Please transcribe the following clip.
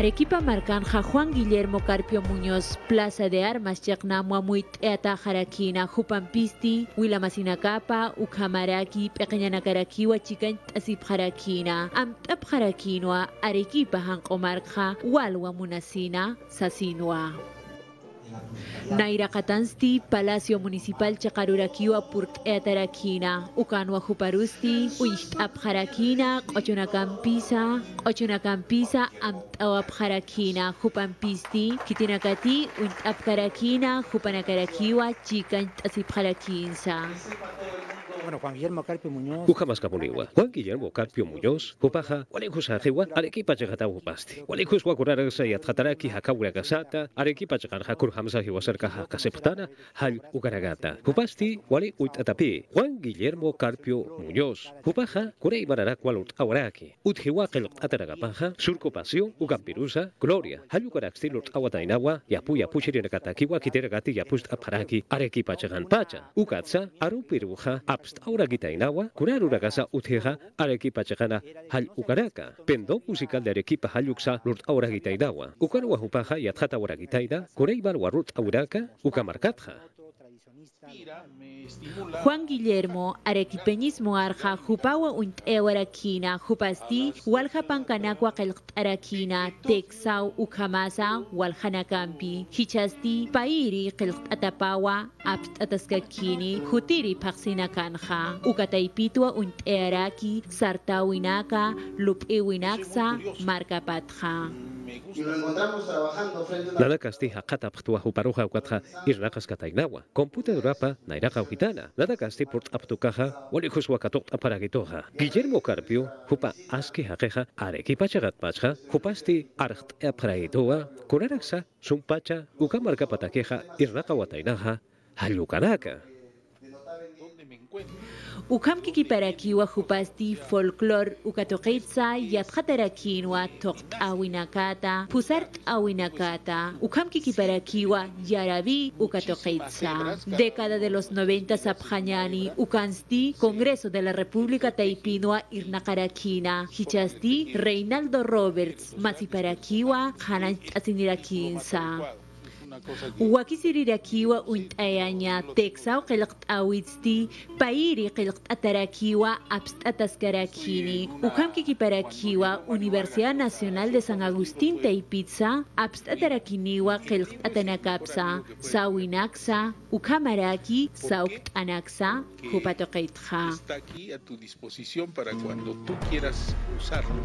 Arequipa Marcanja Juan Guillermo Carpio Muñoz Plaza de Armas Chaknamwa Muit Eata Jarakina Jupampisti Huilamasinakapa Ukamaraki Pequeñanakarakiwa Chikan Asip Jarakina Amtap Jarakinwa Arequipa Hankomarja Walwa Munasina Sasinwa Naira Katansti, Palacio Municipal Chakarurakiwa Purt Etarakina, Ukanwa Juparusti, Uishtap Harakina, Ochonakampisa, Ochonakampisa, Amtawap Harakina, Jupampisti, Kitinakati, Uintap Karakina, Jupanakarakiwa, Chikan Tasip Juan Guillermo Carpio Muñoz. Ujamas Kamuniwa, Juan Guillermo Carpio Muñoz, Kupaja, Walekus Ajewa, Arequipa Chagata Upasti, Walekus Wakurarasa y Athataraki Hakawura Gasata, Arequipa Chagan Hakur Hamza Hiwasarka Kaseptana, Hal Ugaragata, Upasti, Wale Uitatapi, Juan Guillermo Carpio Muñoz, Kupaja, Kurei Bararak Walut Awaraki, Uthiwakil Ataragapaja, Surco Pasión, Ugampirusa, Gloria, Hayukaraxtilot Awatainawa, Yapu Yapuchirinakatakiwa Kiteragati Yapust Aparaki, Arequipa Chagan Pacha, Ukatsa, Arupiruja, Abst aurra gita inaua, kura erura gaza utiega arekipa txegana hal ukaraka. Pendo arekipa haluksa lurt aurra gita inaua. Ukarua jupaja iatxata aurra gita ida, kura ibarua rurt aurraka, ukamarkatja. Juan Guillermo, arequipeñismo arja, jupawa unt ewarakina, jupasti, waljapancanacua arakina, texau ukamasa, walhanakampi, hichasti, pairi atapawa, apt ataskakini, jutiri paxinakanja, ukataipitua unt earaki, sartawinaka, lup'iwinaksa, markapatja. Y lo encontramos trabajando frente a. Nana kasti hakata ptua huparuja ukatja irnakas katainawa. Compute durapa nairaka ujitana. Nana kasti port aptukaja walikus wakatot aparagitoja. Guillermo Carpio hupa aski hakeja arequipa chagat pacha hupasti archt apraitua kuraraksa sumpacha ukamarka patakeja irnaka watainaja halukanaka. Ukamki kiparakiwa hupasti folklor ukatoqitsa yatqatarakinwa toqt awinakata pusart awinakata. Ukamki kiparakiwa yarabi ukatoqitsa década de los 90 sapjañani ukansti Congreso de la República Taipinua irnaqarakina hichasti Reinaldo Roberts. Masiparakiwa hanan asinirakinsa wakisirirakiwa unt'ayaña texaw qilqt'awitsti pairi qilqt'atarakiwa apst'ataskarakini ukamkikiparakiwa Universidad Nacional de San Agustín Taipitsa apst'atarakiniwa qilqt'atanakapsa sawinaksa ukamaraki saukt'anaksa jupatoqaytja Está aquí a tu disposición para cuando tú quieras usarlo.